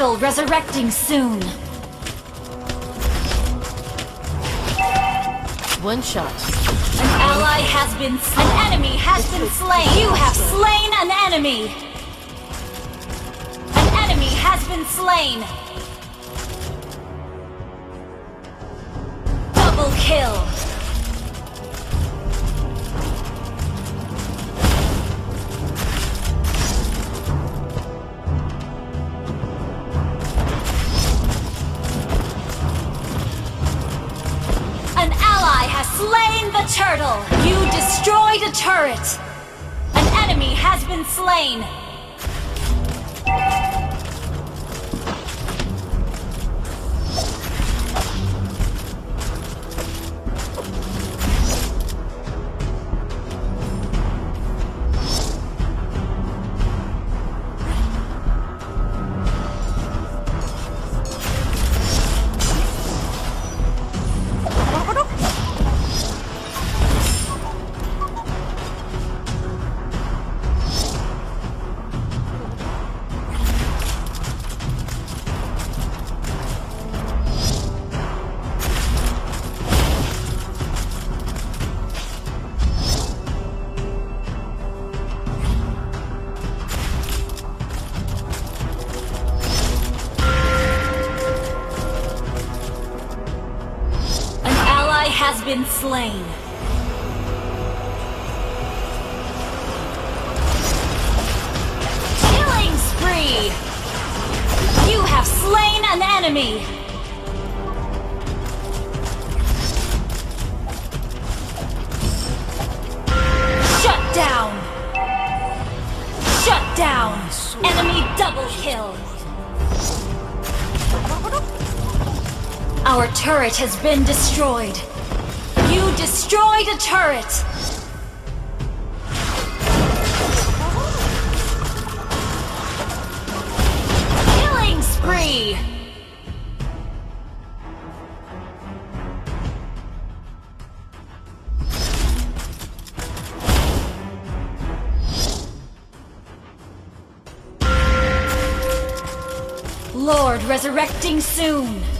turtle resurrecting soon. One shot. An ally has been An enemy has been slain. You have slain an enemy. An enemy has been slain. Double kill. Turtle! You destroyed a turret! An enemy has been slain! Been slain. Killing spree! You have slain an enemy! Shut down! Shut down! Enemy double kill! Our turret has been destroyed. Destroyed a turret! Killing spree! Lord resurrecting soon!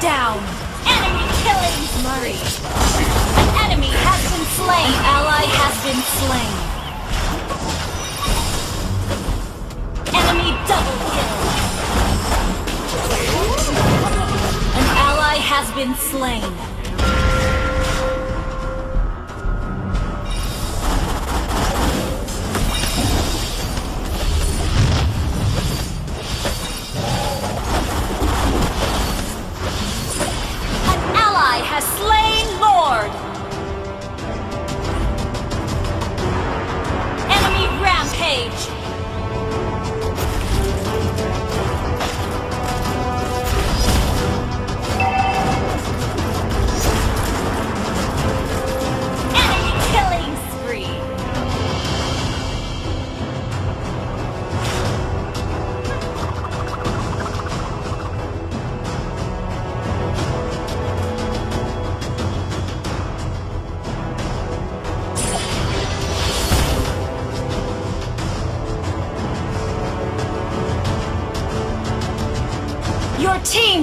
Down! Enemy killing spree! An enemy has been slain! An ally has been slain! Enemy double kill! An ally has been slain!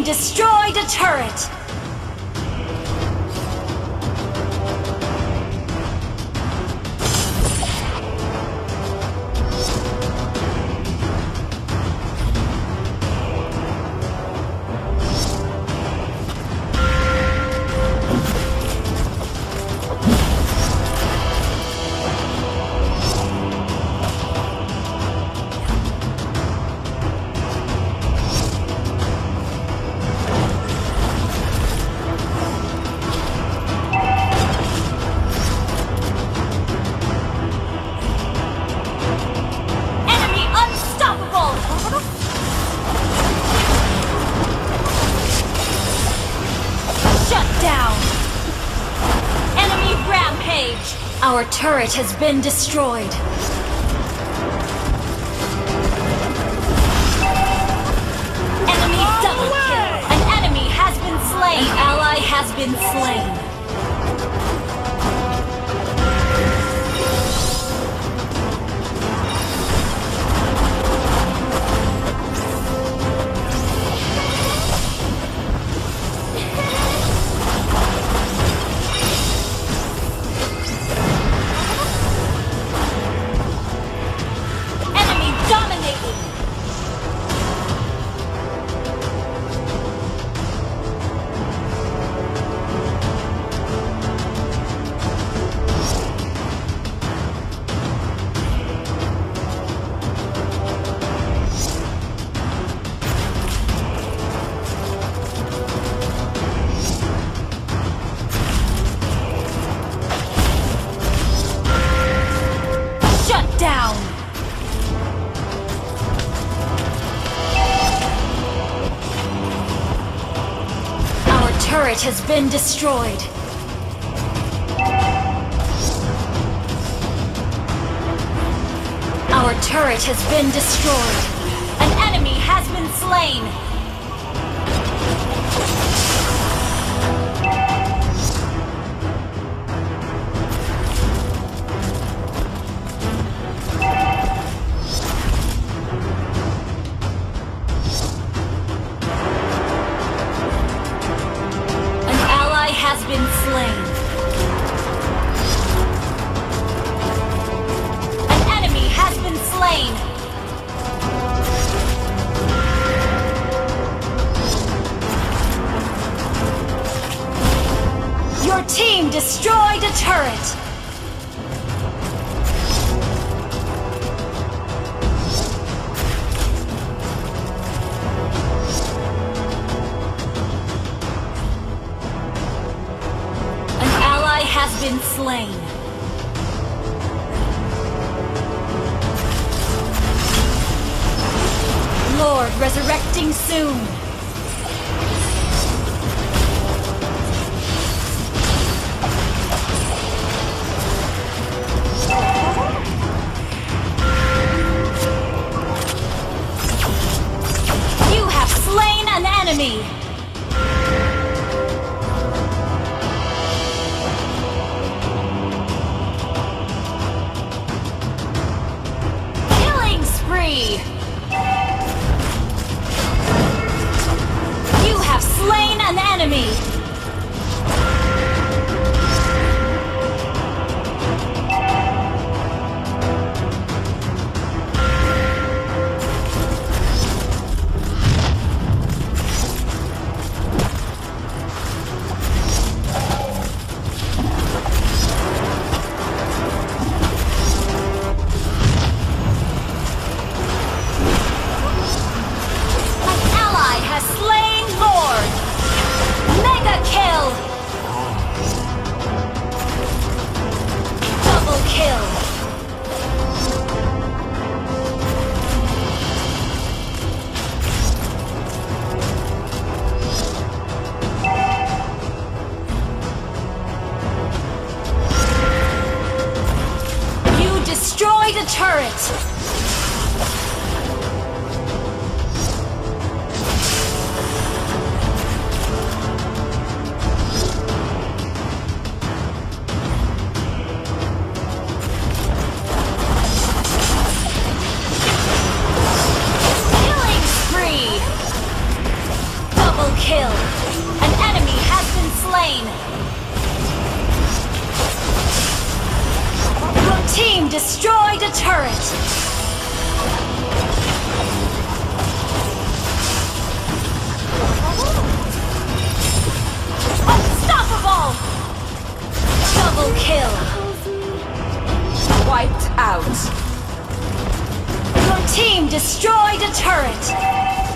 Destroyed a turret! Our turret has been destroyed. Enemy double kill. An enemy has been slain. An ally has been slain. Turret has been destroyed. Our turret has been destroyed. Been slain. Lord resurrecting soon. Turret! Kill! An enemy has been slain! Your team destroyed a turret! Unstoppable! Double kill! Wiped out. Your team destroyed a turret!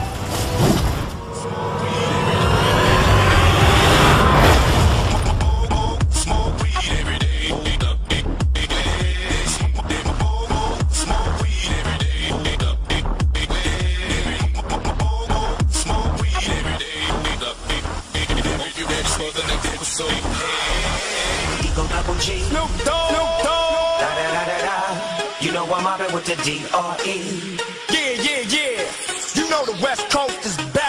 Mobbing with the D.R.E. Yeah, yeah, yeah. You know the West Coast is back.